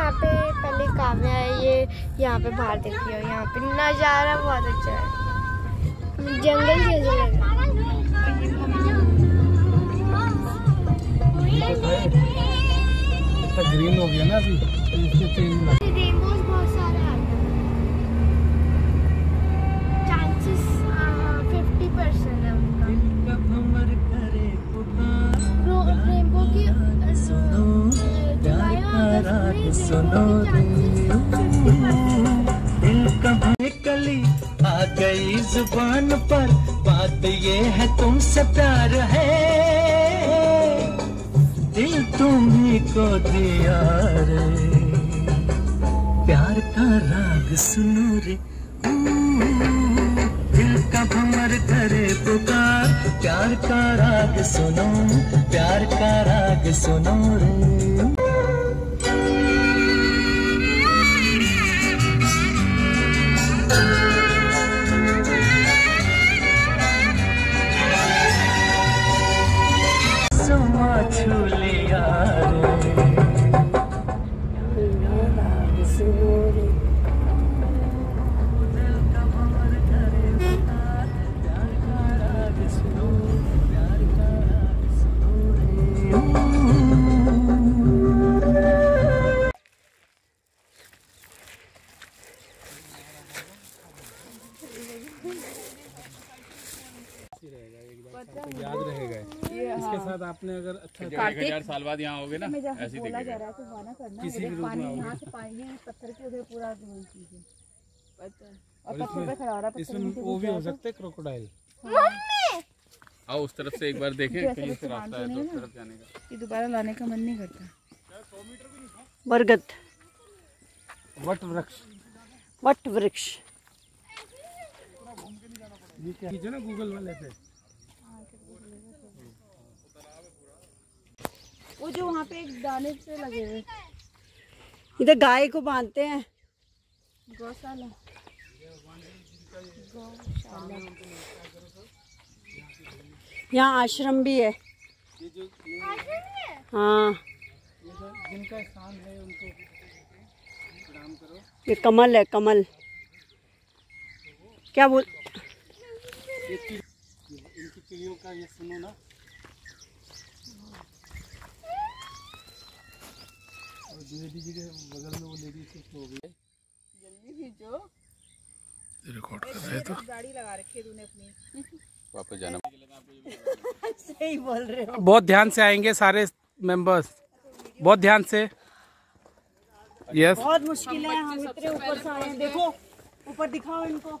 यहाँ पे पहले काव्या है, ये यहाँ पे बाहर देखी हो यहाँ पे नज़ारा बहुत अच्छा है। जंगल जैसे लग रहा ग्रीन हो गया ना अभी तो जुलाई और अगस्त में रेनबो के चांसेस 50% कली? आ गई ज़ुबान पर। बात ये है तुमसे प्यार है। दिल तुम्ही को दिया रे। प्यार का राग सुनो रे। दिल का भमर करे पुकार। प्यार का राग सुनो, प्यार का राग सुनो रे। याद रहेगा। इसके साथ आपने अगर अच्छा एक हज़ार साल बाद यहाँ आओगे ना ऐसे ही दिखेगा किसी भी रूप में आओगे और इसमें इसमें वो भी हो सकते हैं क्रोकोडाइल आओ उस तरफ़ से एक बार देखें कहीं से रास्ता है तो उस तरफ़ जाने का। ये दोबारा लाने का मन नहीं करता। बरगद। वट वृक्ष। वट वृक्ष। ये क्या कीजिए ना गूगल वाले पे। वो जो वहाँ पे एक दाने से लगे हुए। इधर गाय को बांधते हैं। गौशाला। यहाँ आश्रम भी है? हाँ। जिनका स्थान है उनको प्रणाम करो। ये कमल है कमल। क्या बोल इनकी चिड़ियों का ये सुनो ना। और जी के बगल में वो लेडी से हो गई। है रिकॉर्ड कर रहे तो गाड़ी लगा रखी है तूने अपनी। वापस जाना। सही बोल रहे हो। बहुत ध्यान से आएँगे सारे मेंबर्स बहुत ध्यान से। यस बहुत मुश्किल है हम इतने ऊपर से आए हैं। देखो ऊपर दिखाओ इनको।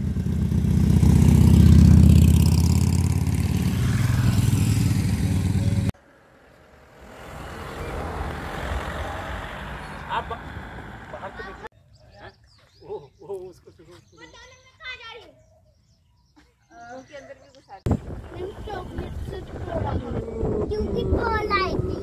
You people like